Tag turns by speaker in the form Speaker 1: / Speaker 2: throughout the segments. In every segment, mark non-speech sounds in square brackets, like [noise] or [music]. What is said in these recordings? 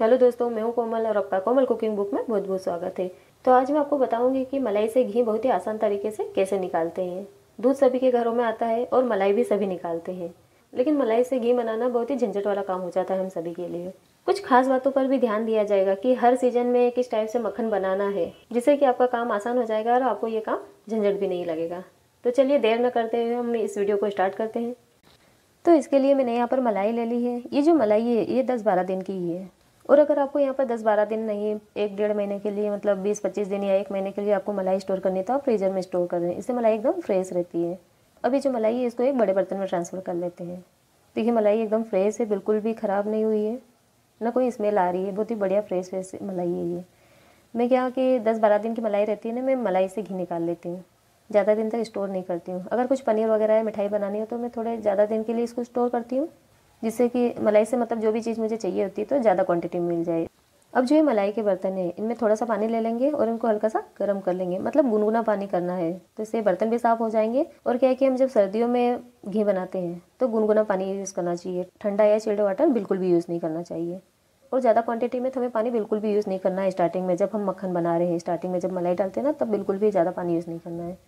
Speaker 1: Hello दोस्तों, मैं हूँ कोमल और आपका कोमल कुकिंग बुक में बहुत बहुत स्वागत है। तो आज मैं आपको बताऊँगी कि मलाई से घी बहुत ही आसान तरीके से कैसे निकालते हैं। दूध सभी के घरों में आता है और मलाई भी सभी निकालते हैं। लेकिन मलाई से घी बनाना बहुत ही झंझट वाला काम हो जाता है हम सभी के लिए। कुछ खास बातों पर भी ध्यान दिया जाएगा कि हर सीज़न में किस टाइप से मक्खन बनाना है, जिससे कि आपका काम आसान हो जाएगा और आपको ये काम झंझट भी नहीं लगेगा। तो चलिए देर न करते हुए हम इस वीडियो को स्टार्ट करते हैं। तो इसके लिए मैंने यहाँ पर मलाई ले ली है। ये जो मलाई है, ये दस बारह दिन की ही है। और अगर आपको यहाँ पर दस बारह दिन नहीं, एक डेढ़ महीने के लिए मतलब बीस पच्चीस दिन या एक महीने के लिए आपको मलाई स्टोर करनी तो आप फ्रीजर में स्टोर कर दें। इससे मलाई एकदम फ्रेश रहती है। अभी जो मलाई है, इसको एक बड़े बर्तन में ट्रांसफ़र कर लेते हैं। देखिए, मलाई एकदम फ्रेश है, बिल्कुल भी ख़राब नहीं हुई है। ना कोई स्मेल आ रही है, बहुत ही बढ़िया फ्रेश फ्रेश मलाई है ये। मैं क्या कि दस बारह दिन की मलाई रहती है ना, मैं मलाई से घी निकाल लेती हूँ। ज़्यादा दिन तक स्टोर नहीं करती हूँ। अगर कुछ पनीर वगैरह है मिठाई बनानी हो तो मैं थोड़े ज़्यादा दिन के लिए इसको स्टोर करती हूँ। जिससे कि मलाई से मतलब जो भी चीज़ मुझे चाहिए होती है तो ज़्यादा क्वांटिटी में मिल जाए। अब जो ये मलाई के बर्तन है, इनमें थोड़ा सा पानी ले लेंगे और इनको हल्का सा गर्म कर लेंगे। मतलब गुनगुना पानी करना है तो इससे बर्तन भी साफ़ हो जाएँगे। और क्या है कि हम जब सर्दियों में घी बनाते हैं तो गुनगुना पानी यूज़ करना चाहिए। ठंडा या चिल्ड वाटर बिल्कुल भी यूज़ नहीं करना चाहिए। और ज़्यादा क्वांटिटी में तो हमें पानी बिल्कुल भी यूज़ नहीं करना है स्टार्टिंग में। जब हम मक्खन बना रहे हैं स्टार्टिंग में जब मलाई डालते हैं ना, तब बिल्कुल भी ज़्यादा पानी यूज़ नहीं करना है।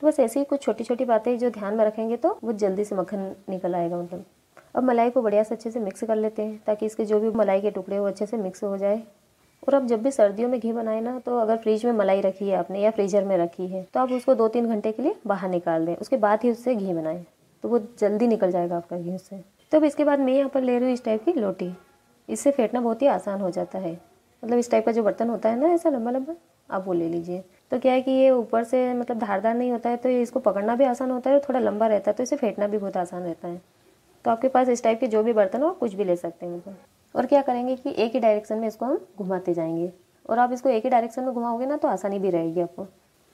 Speaker 1: तो बस ऐसी कुछ छोटी छोटी बातें जो ध्यान में रखेंगे तो वो जल्दी से मक्खन निकल आएगा मतलब। अब मलाई को बढ़िया से अच्छे से मिक्स कर लेते हैं, ताकि इसके जो भी मलाई के टुकड़े वो अच्छे से मिक्स हो जाए। और अब जब भी सर्दियों में घी बनाए ना तो अगर फ्रिज में मलाई रखी है आपने या फ्रीजर में रखी है तो आप उसको दो तीन घंटे के लिए बाहर निकाल दें। उसके बाद ही उससे घी बनाएँ तो वो जल्दी निकल जाएगा आपका घी उससे। तो अब इसके बाद मैं यहाँ पर ले रही हूँ इस टाइप की लोटी इससे फेंटना बहुत ही आसान हो जाता है। मतलब इस टाइप का जो बर्तन होता है ना, ऐसा लंबा लंबा आप वो ले लीजिए। तो क्या है कि ये ऊपर से मतलब धारदार नहीं होता है तो ये इसको पकड़ना भी आसान होता है और थोड़ा लंबा रहता है तो इसे फेंटना भी बहुत आसान रहता है। तो आपके पास इस टाइप के जो भी बर्तन हो कुछ भी ले सकते हैं मतलब और क्या करेंगे कि एक ही डायरेक्शन में इसको हम घुमाते जाएँगे। और आप इसको एक ही डायरेक्शन में घुमाओगे ना तो आसानी भी रहेगी आपको।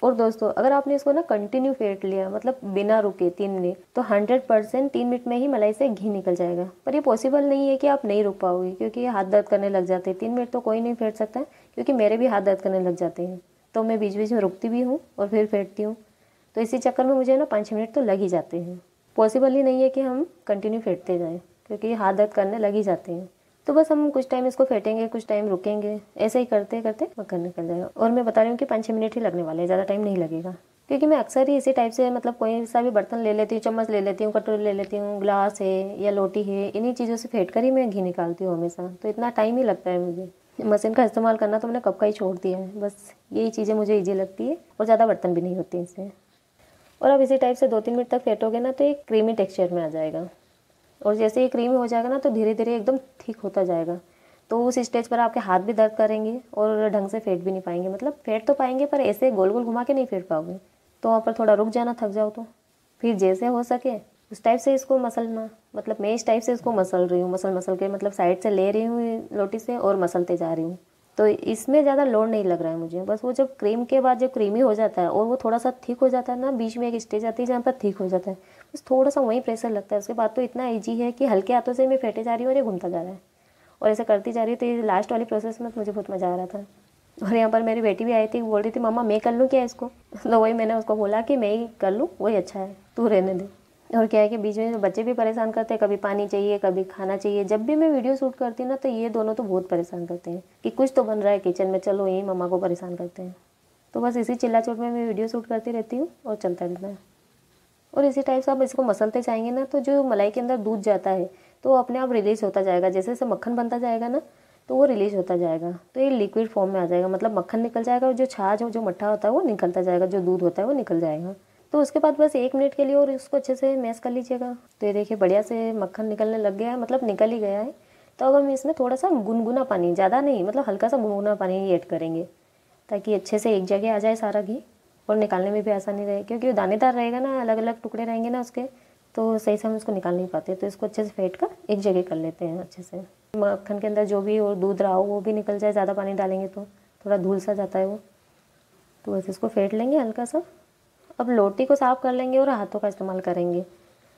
Speaker 1: और दोस्तों, अगर आपने इसको ना कंटिन्यू फेंट लिया मतलब बिना रुके तीन मिनट तो हंड्रेड परसेंट तीन मिनट में ही मलाई से घी निकल जाएगा। पर ये पॉसिबल नहीं है कि आप नहीं रुक पाओगे, क्योंकि हाथ दर्द करने लग जाते हैं। तीन मिनट तो कोई नहीं फेंट सकता, क्योंकि मेरे भी हाथ दर्द करने लग जाते हैं। तो मैं बीच बीच में रुकती भी हूँ और फिर फेंटती हूँ। तो इसी चक्कर में मुझे ना पाँच छः मिनट तो लग ही जाते हैं। पॉसिबल ही नहीं है कि हम कंटिन्यू फेंटते जाएँ, क्योंकि हाथ दर्द करने लग ही जाते हैं। तो बस हम कुछ टाइम इसको फेंटेंगे, कुछ टाइम रुकेंगे, ऐसे ही करते करते मक्खन निकल जाएगा। और मैं बता रही हूँ कि पाँच छः मिनट ही लगने वाले हैं, ज़्यादा टाइम नहीं लगेगा। क्योंकि मैं अक्सर ही इसी टाइप से मतलब कोई सा भी बर्तन ले लेती हूँ, चम्मच ले लेती हूँ, कटोरी ले लेती हूँ, ग्लास है या लोटी है, इन्हीं चीज़ों से फेंट कर ही मैं घी निकालती हूँ हमेशा। तो इतना टाइम ही लगता है मुझे। मशीन का इस्तेमाल करना तो मैंने कब का ही छोड़ दिया है, बस यही चीज़ें मुझे ईजी लगती है और ज़्यादा बर्तन भी नहीं होती इससे और अब इसी टाइप से दो तीन मिनट तक फेंटोगे ना तो एक क्रीमी टेक्सचर में आ जाएगा। और जैसे ये क्रीमी हो जाएगा ना तो धीरे धीरे एकदम ठीक होता जाएगा। तो उस स्टेज पर आपके हाथ भी दर्द करेंगे और ढंग से फेंट भी नहीं पाएँगे। मतलब फेंट तो पाएँगे, पर ऐसे गोल गोल घुमा के नहीं फेंट पाओगे। तो वहाँ पर थोड़ा रुक जाना, थक जाओ तो। फिर जैसे हो सके, उस टाइप से इसको मसलना मतलब मैं इस टाइप से इसको मसल रही हूँ मसल मसल के मतलब साइड से ले रही हूँ लोटी से और मसलते जा रही हूँ। तो इसमें ज़्यादा लोड नहीं लग रहा है मुझे। बस वो जब क्रीम के बाद जब क्रीमी हो जाता है और वो थोड़ा सा थिक हो जाता है ना, बीच में एक स्टेज आती है जहाँ पर थिक हो जाता है। बस थोड़ा सा वहीं प्रेशर लगता है। उसके बाद तो इतना ईजी है कि हल्के हाथों से मैं फेंटे जा रही हूँ और ये घूमता जा रहा है। और ऐसे करती जा रही हूँ तो ये लास्ट वाली प्रोसेस में मुझे बहुत मज़ा आ रहा था। और यहाँ पर मेरी बेटी भी आई थी बोल रही थी, मम्मा, मैं कर लूँ क्या इसको? [laughs] तो वही मैंने उसको बोला कि, मैं ही कर लूँ, वही अच्छा है, तू रहने दे। और क्या है कि बीच में जो बच्चे भी परेशान करते हैं, कभी पानी चाहिए, कभी खाना चाहिए। जब भी मैं वीडियो शूट करती हूँ ना तो ये दोनों तो बहुत परेशान करते हैं कि कुछ तो बन रहा है, किचन में चलो, यही मम्मा को परेशान करते हैं। तो बस इसी चिल्ला चोट में मैं वीडियो शूट करती रहती हूँ और चलता रहता है। और इसी टाइप से आप इसको मसलते जाएँगे ना तो जो मलाई के अंदर दूध जाता है तो वो अपने आप रिलीज़ होता जाएगा। जैसे जैसे मक्खन बनता जाएगा ना तो वो रिलीज़ होता जाएगा। तो ये लिक्विड फॉर्म में आ जाएगा। मतलब मक्खन निकल जाएगा और जो छाछ और जो मट्ठा होता है, वो निकलता जाएगा। जो दूध होता है, वो निकल जाएगा। तो उसके बाद बस एक मिनट के लिए और उसको अच्छे से मैश कर लीजिएगा। तो ये देखिए, बढ़िया से मक्खन निकलने लग गया है मतलब निकल ही गया है। तो अब हम इसमें थोड़ा सा गुनगुना पानी, ज़्यादा नहीं मतलब हल्का सा गुनगुना पानी ही ऐड करेंगे, ताकि अच्छे से एक जगह आ जाए सारा घी और निकालने में भी आसानी रहे, क्योंकि वो दानेदार रहेगा ना अलग अलग टुकड़े रहेंगे ना उसके तो सही से हम उसको निकाल नहीं पाते। तो इसको अच्छे से फेंट कर एक जगह कर लेते हैं अच्छे से। मक्खन के अंदर जो भी और दूध रहा हो, वो भी निकल जाए, ज़्यादा पानी डालेंगे तो थोड़ा धूल सा जाता है वो। तो बस इसको फेंट लेंगे हल्का सा। अब लोटी को साफ़ कर लेंगे और हाथों का इस्तेमाल करेंगे।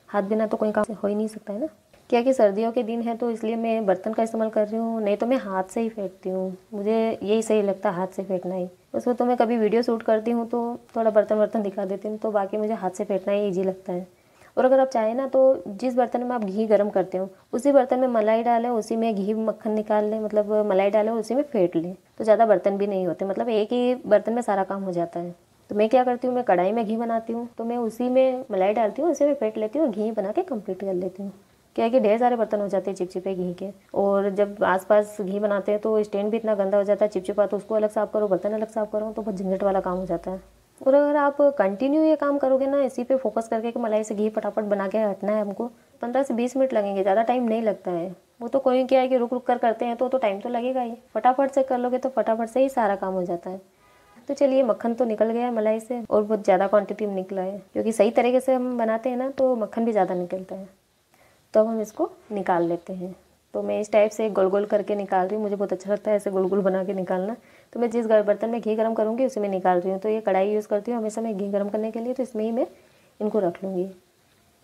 Speaker 1: हाथ बिना तो कोई काम हो ही नहीं सकता, है ना? क्या कि सर्दियों के दिन है तो इसलिए मैं बर्तन का इस्तेमाल कर रही हूँ, नहीं तो मैं हाथ से ही फेंटती हूँ। मुझे यही सही लगता है, हाथ से फेंटना ही। उसमें तो मैं कभी वीडियो शूट करती हूँ तो थोड़ा बर्तन वर्तन दिखा देती हूँ तो बाकी मुझे हाथ से फेंटना ही ईजी लगता है। और अगर आप चाहें ना तो जिस बर्तन में आप घी गर्म करते हो, उसी बर्तन में मलाई डालें, उसी में घी मक्खन निकाल लें मतलब मलाई डालें उसी में फेंट लें तो ज़्यादा बर्तन भी नहीं होते। मतलब एक ही बर्तन में सारा काम हो जाता है। तो मैं क्या करती हूँ, मैं कढ़ाई में घी बनाती हूँ तो मैं उसी में मलाई डालती हूँ, उसी में फेंट लेती हूँ घी बना के कंप्लीट कर लेती हूँ। क्या है कि ढेर सारे बर्तन हो जाते हैं चिपचिपे घी के, और जब आसपास घी बनाते हैं तो स्टैंड भी इतना गंदा हो जाता है, चिपचिपा तो उसको अलग साफ़ करो, बर्तन अलग साफ़ करो तो बहुत झंझट वाला काम हो जाता है। और अगर आप कंटिन्यू ये काम करोगे ना, इसी पे फोकस करके कि मलाई से घी फटाफट बना के हटना है हमको, पंद्रह से बीस मिनट लगेंगे, ज़्यादा टाइम नहीं लगता है। वो तो कोई क्या है कि रुक रुक कर करते हैं तो तो टाइम तो लगेगा ही। फटाफट से कर लोगे तो फटाफट से ही सारा काम हो जाता है। तो चलिए, मक्खन तो निकल गया मलाई से और बहुत ज़्यादा क्वांटिटी में निकला है। क्योंकि सही तरीके से हम बनाते हैं ना तो मक्खन भी ज़्यादा निकलता है। तो अब हम इसको निकाल लेते हैं। तो मैं इस टाइप से गोल गोल करके निकाल रही हूँ। मुझे बहुत अच्छा लगता है ऐसे गोल गोल बना के निकालना। तो मैं जिस बर्तन में घी गर्म करूँगी, उसे मैं निकाल रही हूँ। तो ये कढ़ाई यूज़ करती हूँ हमेशा मैं घी गर्म करने के लिए तो इसमें ही मैं इनको रख लूँगी।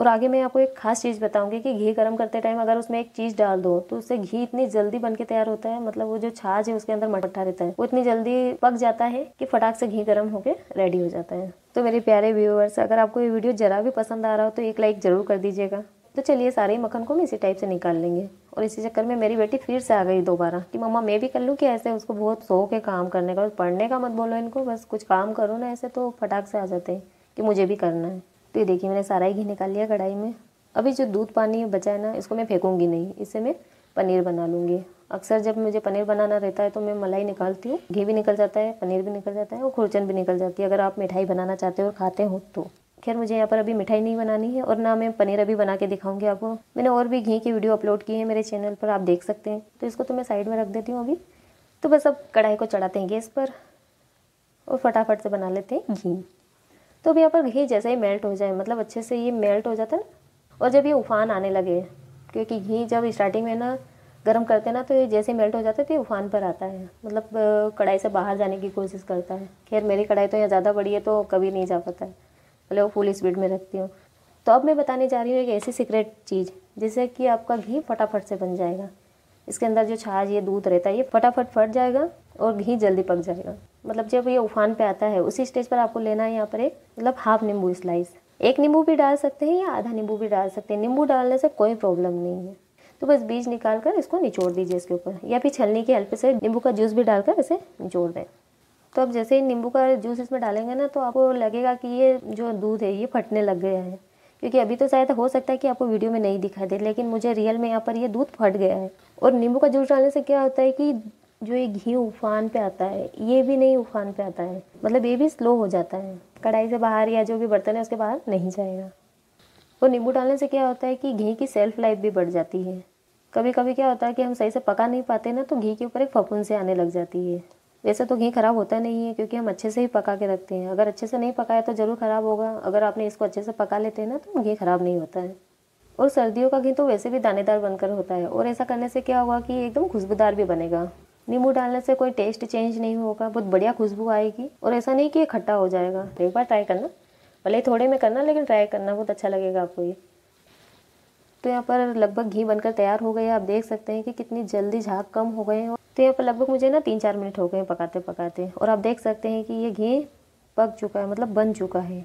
Speaker 1: और आगे मैं आपको एक खास चीज़ बताऊँगी कि घी गर्म करते टाइम अगर उसमें एक चीज़ डाल दो तो उससे घी इतनी जल्दी बन के तैयार होता है मतलब वो जो छाछ है उसके अंदर मटठा रहता है, वो इतनी जल्दी पक जाता है कि फटाक से घी गर्म होकर रेडी हो जाता है। तो मेरे प्यारे व्यूअर्स अगर आपको ये वीडियो जरा भी पसंद आ रहा हो तो एक लाइक ज़रूर कर दीजिएगा। तो चलिए सारे मक्खन को हम इसी टाइप से निकाल लेंगे। और इसी चक्कर में मेरी बेटी फिर से आ गई दोबारा कि, मम्मा, मैं भी कर लूँ कि ऐसे उसको बहुत शौक है काम करने का और पढ़ने का मत बोलो इनको, बस कुछ काम करो ना ऐसे तो फटाक से आ जाते हैं कि मुझे भी करना है। तो ये देखिए, मैंने सारा ही घी निकाल लिया कढ़ाई में। अभी जो दूध पानी बचा है ना, इसको मैं फेंकूँगी नहीं। इससे मैं पनीर बना लूँगी। अक्सर जब मुझे पनीर बनाना रहता है तो मैं मलाई निकालती हूँ। घी भी निकल जाता है, पनीर भी निकल जाता है और खुरचन भी निकल जाती है। अगर आप मिठाई बनाना चाहते हो और खाते हो तो। खैर, मुझे यहाँ पर अभी मिठाई नहीं बनानी है और ना मैं पनीर अभी बना के दिखाऊँगी आपको। मैंने और भी घी की वीडियो अपलोड की है मेरे चैनल पर, आप देख सकते हैं। तो इसको तो मैं साइड में रख देती हूँ अभी। तो बस अब कढ़ाई को चढ़ाते हैं गैस पर और फटाफट से बना लेते हैं घी। तो अभी यहाँ पर घी जैसे ही मेल्ट हो जाए मतलब अच्छे से ये मेल्ट हो जाता है ना, और जब ये उफान आने लगे, क्योंकि घी जब स्टार्टिंग में ना गर्म करते ना तो ये जैसे मेल्ट हो जाता है तो ये उफान पर आता है। मतलब कढ़ाई से बाहर जाने की कोशिश करता है। खैर, मेरी कढ़ाई तो यहाँ ज़्यादा बड़ी है तो कभी नहीं जा पाता है। मतलब फुल स्पीड में रखती हूँ। तो अब मैं बताने जा रही हूँ एक ऐसी सीक्रेट चीज़, जिससे कि आपका घी फटाफट से बन जाएगा। इसके अंदर जो छाछ, ये दूध रहता है, ये फटाफट फट जाएगा, और घी जल्दी पक जाएगा। मतलब जब ये उफान पे आता है, उसी स्टेज पर आपको लेना है यहाँ पर एक मतलब हाफ़ नींबू स्लाइस एक नींबू भी डाल सकते हैं या आधा नींबू भी डाल सकते हैं। नींबू डालने से कोई प्रॉब्लम नहीं है। तो बस बीज निकाल कर इसको निचोड़ दीजिए इसके ऊपर। या फिर छलनी की हेल्प से नींबू का जूस भी डालकर इसे निचोड़ दें। तो अब जैसे ही नींबू का जूस इसमें डालेंगे ना तो आपको लगेगा कि ये जो दूध है, ये फटने लग गया है। क्योंकि अभी तो शायद हो सकता है कि आपको वीडियो में नहीं दिखाई दे, लेकिन मुझे रियल में यहाँ पर ये दूध फट गया है। और नींबू का जूस डालने से क्या होता है कि जो ये घी उफान पे आता है, ये भी नहीं उफान पे आता है। मतलब ये भी स्लो हो जाता है। कढ़ाई से बाहर या जो भी बर्तन है, उसके बाहर नहीं जाएगा। और नींबू डालने से क्या होता है कि घी की सेल्फ लाइफ भी बढ़ जाती है। कभी कभी क्या होता है कि हम सही से पका नहीं पाते ना तो घी के ऊपर एक फफून से आने लग जाती है। वैसे तो घी ख़राब होता नहीं है, क्योंकि हम अच्छे से ही पका के रखते हैं। अगर अच्छे से नहीं पकाया तो ज़रूर ख़राब होगा। अगर आपने इसको अच्छे से पका लेते हैं ना तो घी ख़राब नहीं होता है। और सर्दियों का घी तो वैसे भी दानेदार बनकर होता है। और ऐसा करने से क्या होगा कि एकदम खुशबूदार भी बनेगा। नींबू डालने से कोई टेस्ट चेंज नहीं होगा, बहुत बढ़िया खुशबू आएगी और ऐसा नहीं कि ये खट्टा हो जाएगा। एक बार ट्राई करना। भले थोड़े में करना, लेकिन ट्राई करना, बहुत अच्छा लगेगा आपको ये। तो यहाँ पर लगभग घी बनकर तैयार हो गए आप देख सकते हैं कि कितनी जल्दी झाग कम हो गए हैं तो यहाँ पर लगभग मुझे ना तीन चार मिनट हो गए पकाते पकाते और आप देख सकते हैं कि ये घी पक चुका है मतलब बन चुका है।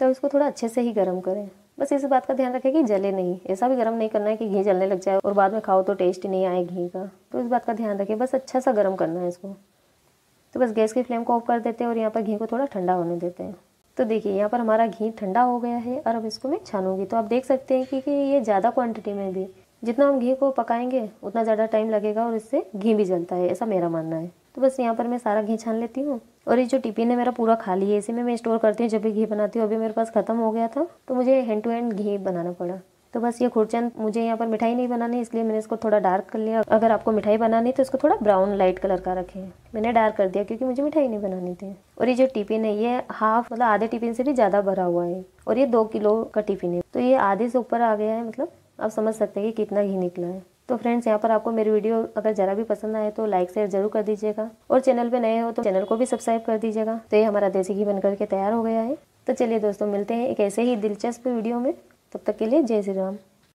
Speaker 1: तो इसको थोड़ा अच्छे से ही गर्म करें। बस इस बात का ध्यान रखें कि जले नहीं। ऐसा भी गर्म नहीं करना है कि घी जलने लग जाए और बाद में खाओ तो टेस्ट नहीं आए घी का। तो इस बात का ध्यान रखें। बस अच्छा सा गर्म करना है इसको। तो बस गैस की फ्लेम को ऑफ़ कर देते हैं और यहाँ पर घी को थोड़ा ठंडा होने देते हैं। तो देखिए यहाँ पर हमारा घी ठंडा हो गया है और अब इसको मैं छानूँगी। तो आप देख सकते हैं कि, कि ये ज़्यादा क्वांटिटी में भी जितना हम घी को पकाएँगे उतना ज़्यादा टाइम लगेगा और इससे घी भी जलता है। ऐसा मेरा मानना है। तो बस यहाँ पर मैं सारा घी छान लेती हूँ। और ये जो टिफ़िन है मेरा पूरा खाली है इसी में मैं स्टोर करती हूँ, जब भी घी बनाती हूँ। अभी मेरे पास ख़त्म हो गया था तो मुझे हैंड टू हैंड घी बनाना पड़ा। तो बस ये खुरचन मुझे यहाँ पर मिठाई नहीं बनानी, इसलिए मैंने इसको थोड़ा डार्क कर लिया। अगर आपको मिठाई बनानी तो इसको थोड़ा ब्राउन लाइट कलर का रखें। मैंने डार्क कर दिया, क्योंकि मुझे मिठाई नहीं बनानी थी। और ये जो टिफ़िन है ये हाफ़ मतलब आधे टिफ़िन से भी ज़्यादा भरा हुआ है। और ये दो किलो का टिफ़िन है तो ये आधे से ऊपर आ गया है मतलब आप समझ सकते हैं कि कितना घी निकला है। तो फ्रेंड्स यहाँ पर आपको मेरी वीडियो अगर ज़रा भी पसंद आए तो लाइक शेयर ज़रूर कर दीजिएगा। और चैनल पे नए हो तो चैनल को भी सब्सक्राइब कर दीजिएगा। तो ये हमारा देसी घी बनकर के तैयार हो गया है। तो चलिए दोस्तों, मिलते हैं एक ऐसे ही दिलचस्प वीडियो में। तब तक के लिए जय श्री राम।